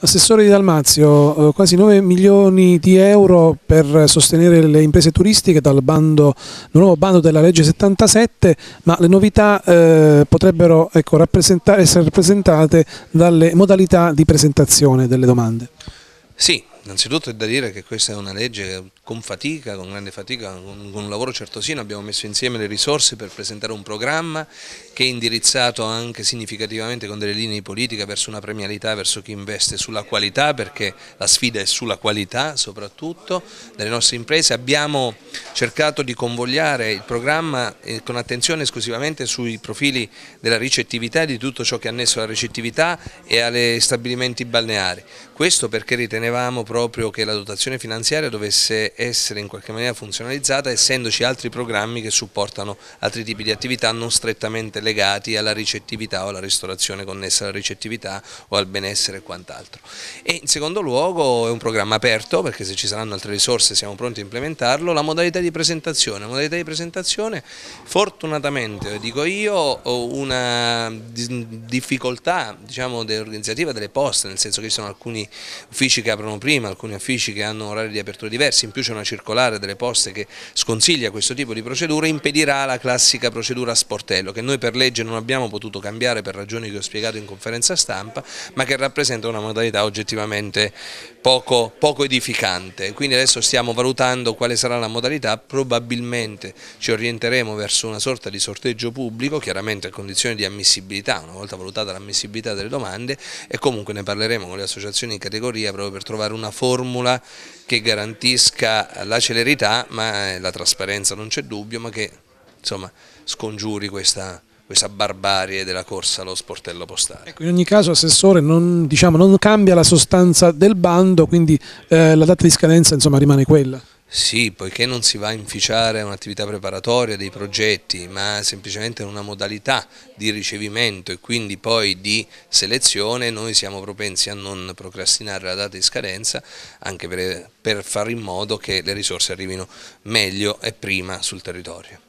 Assessore di Dalmazio, eh, quasi 9 milioni di euro per sostenere le imprese turistiche dal bando, nuovo bando della legge 77, ma le novità eh, potrebbero ecco, rappresenta essere rappresentate dalle modalità di presentazione delle domande. Sì, innanzitutto è da dire che questa è una legge che con fatica, con grande fatica, con, un lavoro certosino abbiamo messo insieme le risorse per presentare un programma che è indirizzato anche significativamente con delle linee di politica verso una premialità, verso chi investe sulla qualità, perché la sfida è sulla qualità soprattutto delle nostre imprese. Abbiamo cercato di convogliare il programma eh, con attenzione esclusivamente sui profili della ricettività e di tutto ciò che è annesso alla ricettività e agli stabilimenti balneari. Questo perché ritenevamo proprio che la dotazione finanziaria dovesse essere in qualche maniera funzionalizzata essendoci altri programmi che supportano altri tipi di attività non strettamente legati alla ricettività o alla ristorazione connessa alla ricettività o al benessere e quant'altro. E in secondo luogo è un programma aperto perché se ci saranno altre risorse siamo pronti a implementarlo, la modalità di presentazione, la modalità di presentazione fortunatamente dico io ho una difficoltà diciamo, organizzativa delle poste nel senso che ci sono alcuni uffici che aprono prima, alcuni uffici che hanno orari di apertura diversi, in più c'è una circolare delle poste che sconsiglia questo tipo di procedure, impedirà la classica procedura a sportello che noi per legge non abbiamo potuto cambiare per ragioni che ho spiegato in conferenza stampa, ma che rappresenta una modalità oggettivamente poco, poco edificante. Quindi adesso stiamo valutando quale sarà la modalità, probabilmente ci orienteremo verso una sorta di sorteggio pubblico, chiaramente a condizioni di ammissibilità, una volta valutata l'ammissibilità delle domande e comunque ne parleremo con le associazioni in categoria proprio per trovare una formula che garantisca la celerità, ma eh, la trasparenza non c'è dubbio, ma che insomma, scongiuri questa, questa barbarie della corsa allo sportello postale. Ecco, in ogni caso Assessore non, diciamo, non, cambia la sostanza del bando, quindi eh, la data di scadenza insomma, rimane quella. Sì, poiché non si va a inficiare un'attività preparatoria dei progetti, ma semplicemente una modalità di ricevimento e quindi poi di selezione, noi siamo propensi a non procrastinare la data di scadenza anche per, per fare in modo che le risorse arrivino meglio e prima sul territorio.